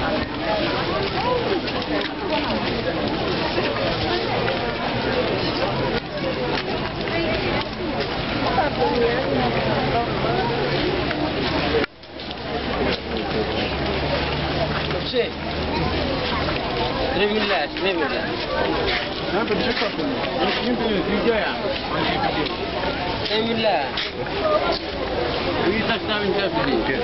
Bakayım. Sì. Tre villaggi, tre أقسم بالله بقيت أكثر من كافرين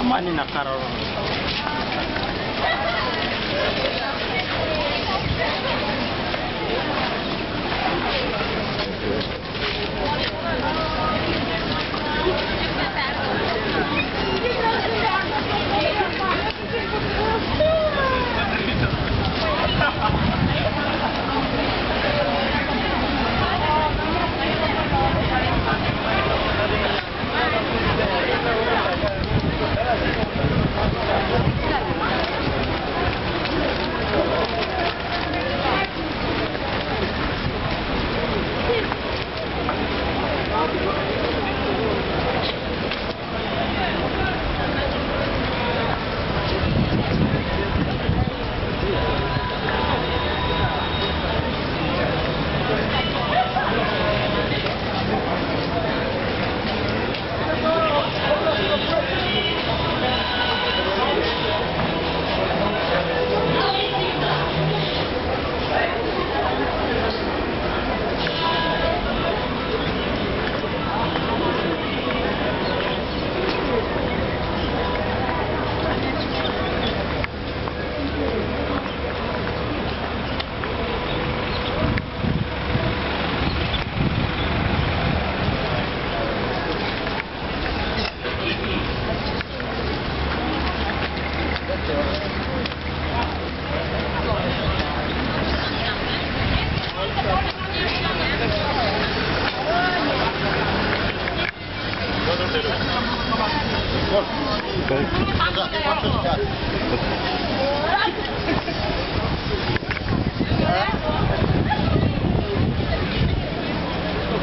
Amani na kararo.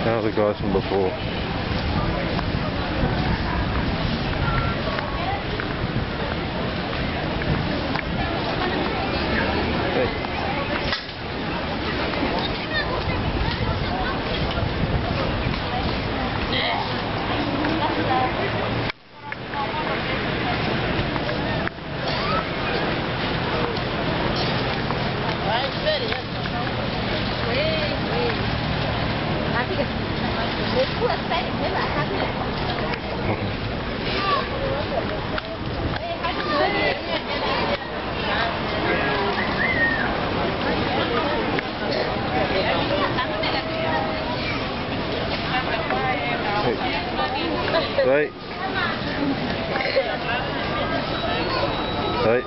Now the guys from before. Đấy. Đấy.